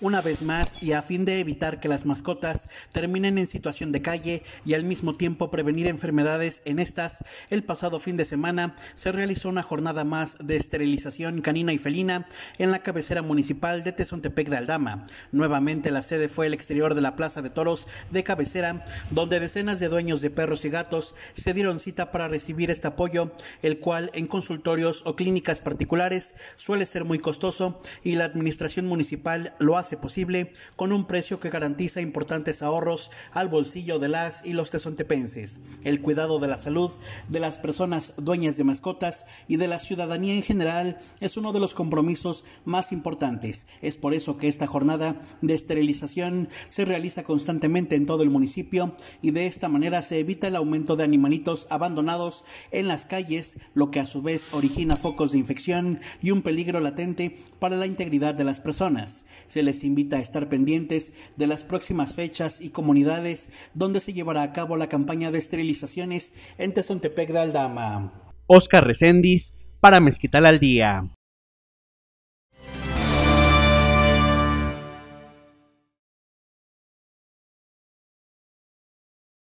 Una vez más, y a fin de evitar que las mascotas terminen en situación de calle y al mismo tiempo prevenir enfermedades en estas, el pasado fin de semana se realizó una jornada más de esterilización canina y felina en la cabecera municipal de Tezontepec de Aldama. Nuevamente la sede fue el exterior de la Plaza de Toros de cabecera, donde decenas de dueños de perros y gatos se dieron cita para recibir este apoyo, el cual en consultorios o clínicas particulares suele ser muy costoso y la administración municipal lo hace posible con un precio que garantiza importantes ahorros al bolsillo de las y los tesontepenses. El cuidado de la salud de las personas dueñas de mascotas y de la ciudadanía en general es uno de los compromisos más importantes. Es por eso que esta jornada de esterilización se realiza constantemente en todo el municipio y de esta manera se evita el aumento de animalitos abandonados en las calles, lo que a su vez origina focos de infección y un peligro latente para la integridad de las personas. Se invita a estar pendientes de las próximas fechas y comunidades donde se llevará a cabo la campaña de esterilizaciones en Tezontepec de Aldama. Oscar Recendis para Mezquital al Día.